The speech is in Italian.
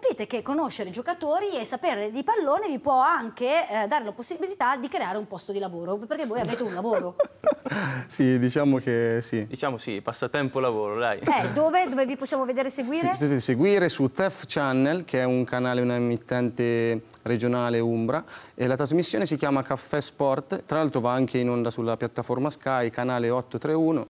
capite che conoscere i giocatori e sapere di pallone vi può anche eh, dare la possibilità di creare un posto di lavoro, perché voi avete un lavoro. sì, diciamo che sì. Diciamo sì, passatempo lavoro, dai. Eh, dove? Dove vi possiamo vedere e seguire? Potete seguire su TEF Channel, che è un canale, una emittente regionale Umbra, e la trasmissione si chiama Caffè Sport, tra l'altro va anche in onda sulla piattaforma Sky, canale 831.